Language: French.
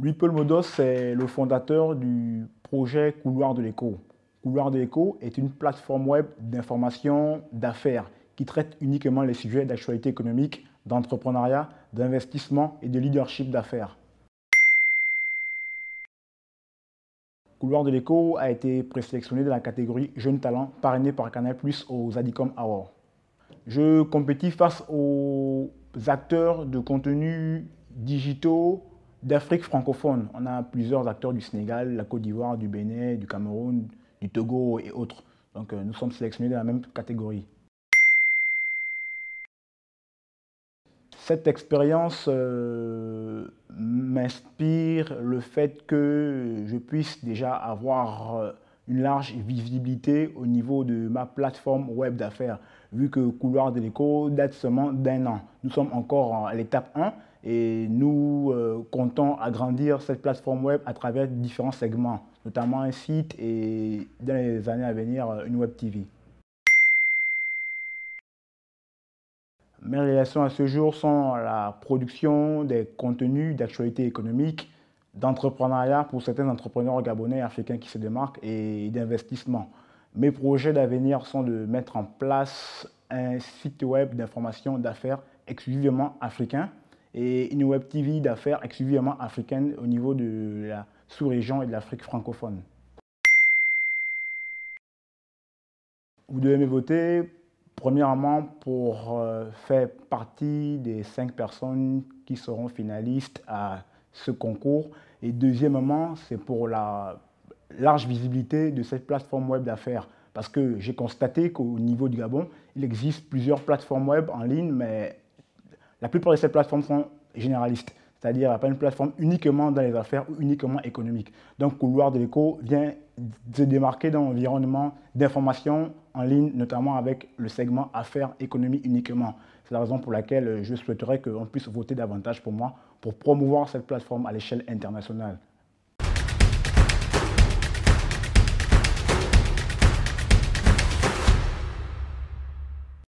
Louis Paul Modos est le fondateur du projet Couloir de l'écho. Couloir de l'écho est une plateforme web d'information d'affaires qui traite uniquement les sujets d'actualité économique, d'entrepreneuriat, d'investissement et de leadership d'affaires. Couloir de l'écho a été présélectionné dans la catégorie Jeunes Talents parrainé par Canal Plus aux Adicom Awards. Je compétis face aux acteurs de contenu digitaux d'Afrique francophone. On a plusieurs acteurs du Sénégal, la Côte d'Ivoire, du Bénin, du Cameroun, du Togo et autres. Donc euh, nous sommes sélectionnés dans la même catégorie. Cette expérience euh, m'inspire le fait que je puisse déjà avoir euh, une large visibilité au niveau de ma plateforme web d'affaires, vu que Couloir de l'écho date seulement d'un an. Nous sommes encore à l'étape 1 et nous euh, comptons agrandir cette plateforme web à travers différents segments, notamment un site et dans les années à venir une web TV. Mes réalisations à ce jour sont la production des contenus d'actualité économique, d'entrepreneuriat pour certains entrepreneurs gabonais et africains qui se démarquent et d'investissement. Mes projets d'avenir sont de mettre en place un site web d'information d'affaires exclusivement africain et une web TV d'affaires exclusivement africaine au niveau de la sous-région et de l'Afrique francophone. Vous devez me voter premièrement pour euh, faire partie des cinq personnes qui seront finalistes à ce concours. Et deuxièmement, c'est pour la large visibilité de cette plateforme web d'affaires. Parce que j'ai constaté qu'au niveau du Gabon, il existe plusieurs plateformes web en ligne, mais la plupart de ces plateformes sont généralistes, c'est-à-dire pas une plateforme uniquement dans les affaires ou uniquement économique. Donc Couloir de l'écho vient se démarquer dans l'environnement d'information en ligne, notamment avec le segment affaires, économie uniquement. C'est la raison pour laquelle je souhaiterais qu'on puisse voter davantage pour moi pour promouvoir cette plateforme à l'échelle internationale.